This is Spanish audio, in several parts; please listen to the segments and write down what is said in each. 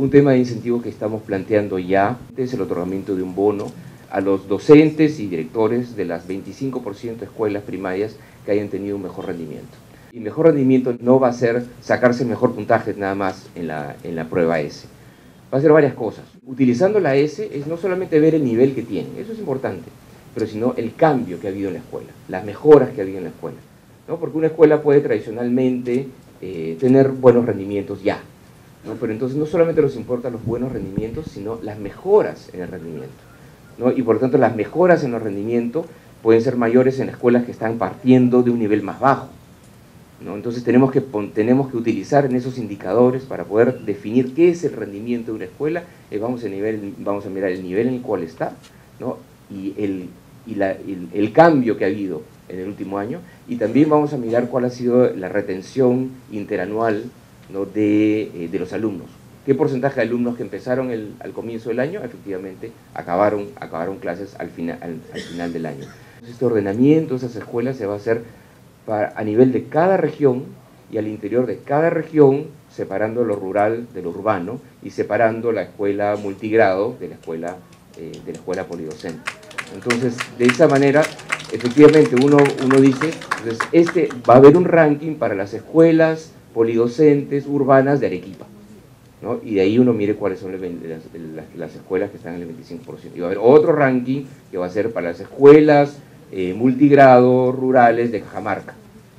Un tema de incentivo que estamos planteando ya es el otorgamiento de un bono a los docentes y directores de las 25% de escuelas primarias que hayan tenido un mejor rendimiento. Y mejor rendimiento no va a ser sacarse mejor puntaje nada más en la, en la prueba S. Va a ser varias cosas. Utilizando la S es no solamente ver el nivel que tiene, eso es importante, pero sino el cambio que ha habido en la escuela, las mejoras que ha habido en la escuela. ¿no? Porque una escuela puede tradicionalmente eh, tener buenos rendimientos ya, ¿no? pero entonces no solamente nos importan los buenos rendimientos, sino las mejoras en el rendimiento. ¿no? Y por lo tanto las mejoras en el rendimiento pueden ser mayores en escuelas que están partiendo de un nivel más bajo. ¿no? Entonces tenemos que, tenemos que utilizar en esos indicadores para poder definir qué es el rendimiento de una escuela, eh, vamos, a nivel, vamos a mirar el nivel en el cual está ¿no? y, el, y la, el, el cambio que ha habido en el último año y también vamos a mirar cuál ha sido la retención interanual de, eh, de, los alumnos. ¿Qué porcentaje de alumnos que empezaron el, al comienzo del año efectivamente acabaron, acabaron clases al, final al, al final del año? Este ordenamiento de esas escuelas se va a hacer para, a nivel de cada región y al interior de cada región, separando lo rural de lo urbano y separando la escuela multigrado de la escuela, eh, de la escuela polidocente. Entonces, de esa manera, efectivamente, uno, uno dice, entonces, este, va a haber un ranking para las escuelas polidocentes urbanas de Arequipa. ¿no? Y de ahí uno mire cuáles son las, las, las, escuelas que están en el 25%. Y va a haber otro ranking que va a ser para las escuelas eh, multigrado rurales de Cajamarca.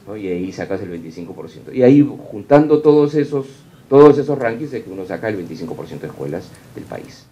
¿no? Y ahí sacas el 25%. Y ahí, juntando todos esos, todos esos rankings, es que uno saca el 25% de escuelas del país.